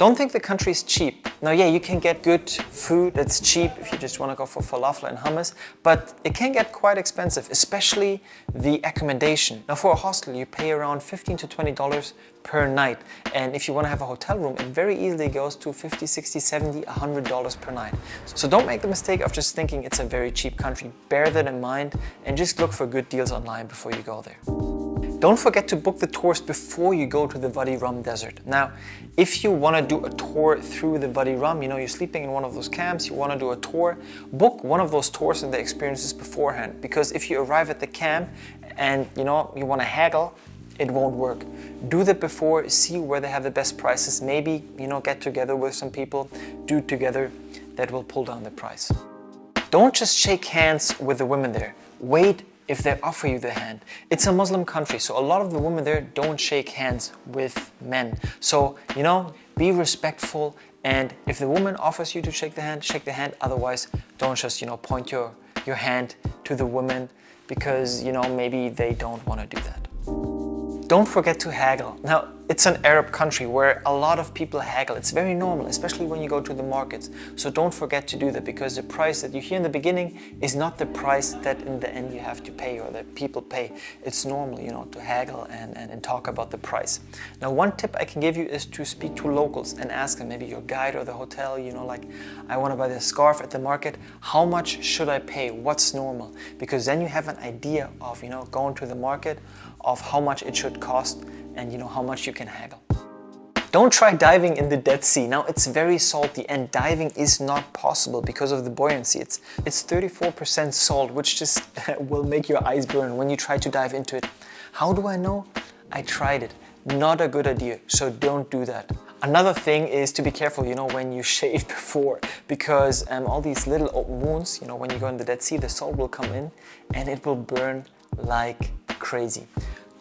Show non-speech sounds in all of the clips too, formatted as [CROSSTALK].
Don't think the country is cheap. Now, yeah, you can get good food that's cheap if you just want to go for falafel and hummus, but it can get quite expensive, especially the accommodation. Now, for a hostel, you pay around 15 to $20 per night. And if you want to have a hotel room, it very easily goes to 50, 60, 70, $100 per night. So don't make the mistake of just thinking it's a very cheap country. Bear that in mind and just look for good deals online before you go there. Don't forget to book the tours before you go to the Wadi Rum Desert. Now, if you want to do a tour through the Wadi Rum, you know, you're sleeping in one of those camps, you want to do a tour, book one of those tours and the experiences beforehand. Because if you arrive at the camp and, you know, you want to haggle, it won't work. Do that before, see where they have the best prices. Maybe, you know, get together with some people, do together. That will pull down the price. Don't just shake hands with the women there. Wait if they offer you the hand. It's a Muslim country, so a lot of the women there don't shake hands with men. So, you know, be respectful and if the woman offers you to shake the hand, shake the hand. Otherwise, don't just, you know, point your, your hand to the woman because, you know, maybe they don't want to do that. Don't forget to haggle. Now, it's an Arab country where a lot of people haggle. It's very normal, especially when you go to the markets. So don't forget to do that because the price that you hear in the beginning is not the price that in the end you have to pay or that people pay. It's normal, you know, to haggle and, and, and talk about the price. Now, one tip I can give you is to speak to locals and ask them, maybe your guide or the hotel, you know, like, I want to buy this scarf at the market. How much should I pay? What's normal? Because then you have an idea of, you know, going to the market of how much it should cost and you know how much you can haggle. Don't try diving in the Dead Sea. Now it's very salty and diving is not possible because of the buoyancy. It's it's 34% salt which just [LAUGHS] will make your eyes burn when you try to dive into it. How do I know? I tried it. Not a good idea, so don't do that. Another thing is to be careful, you know, when you [LAUGHS] shave before, because um, all these little wounds, you know, when you go in the Dead Sea, the salt will come in and it will burn like crazy.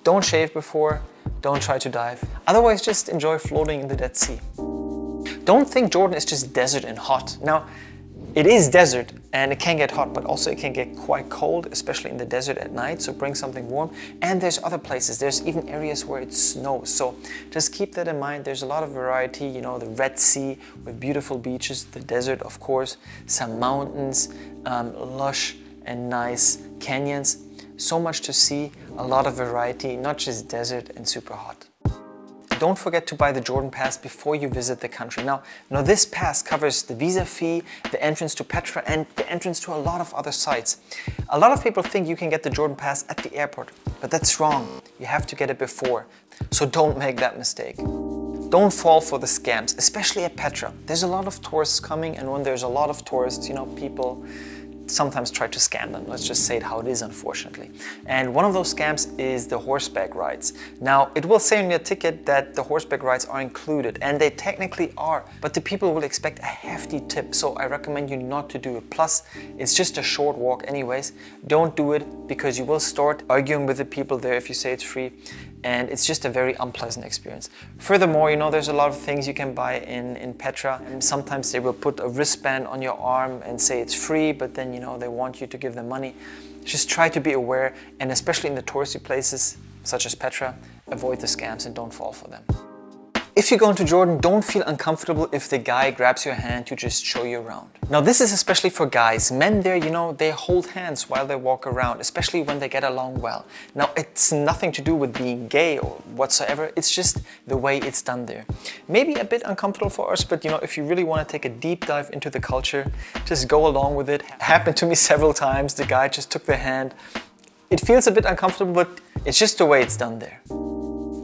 Don't shave before, don't try to dive. Otherwise, just enjoy floating in the Dead Sea. Don't think Jordan is just desert and hot. Now, it is desert and it can get hot, but also it can get quite cold, especially in the desert at night. So bring something warm. And there's other places. There's even areas where it snows. So just keep that in mind. There's a lot of variety. You know, the Red Sea with beautiful beaches, the desert, of course, some mountains, um, lush and nice canyons. So much to see a lot of variety, not just desert and super hot. Don't forget to buy the Jordan Pass before you visit the country. Now, now this pass covers the visa fee, the entrance to Petra, and the entrance to a lot of other sites. A lot of people think you can get the Jordan Pass at the airport, but that's wrong. You have to get it before. So don't make that mistake. Don't fall for the scams, especially at Petra. There's a lot of tourists coming, and when there's a lot of tourists, you know, people sometimes try to scam them. Let's just say it how it is, unfortunately. And one of those scams is the horseback rides. Now, it will say on your ticket that the horseback rides are included, and they technically are, but the people will expect a hefty tip, so I recommend you not to do it. Plus, it's just a short walk anyways. Don't do it because you will start arguing with the people there if you say it's free, and it's just a very unpleasant experience. Furthermore, you know, there's a lot of things you can buy in, in Petra, and sometimes they will put a wristband on your arm and say it's free, but then, you know, they want you to give them money. Just try to be aware, and especially in the touristy places, such as Petra, avoid the scams and don't fall for them. If you go into Jordan, don't feel uncomfortable if the guy grabs your hand to just show you around. Now this is especially for guys. Men there, you know, they hold hands while they walk around, especially when they get along well. Now it's nothing to do with being gay or whatsoever, it's just the way it's done there. Maybe a bit uncomfortable for us, but you know, if you really want to take a deep dive into the culture, just go along with it. it [LAUGHS] happened to me several times, the guy just took the hand. It feels a bit uncomfortable, but it's just the way it's done there.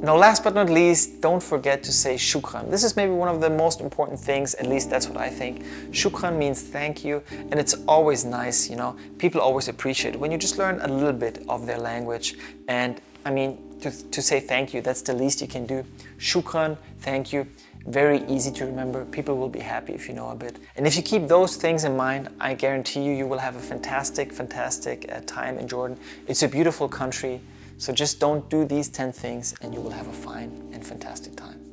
Now last but not least, don't forget to say shukran. This is maybe one of the most important things, at least that's what I think. Shukran means thank you and it's always nice, you know. People always appreciate when you just learn a little bit of their language and I mean, to, to say thank you, that's the least you can do. Shukran, thank you. Very easy to remember. People will be happy if you know a bit. And if you keep those things in mind, I guarantee you, you will have a fantastic, fantastic uh, time in Jordan. It's a beautiful country. So just don't do these 10 things and you will have a fine and fantastic time.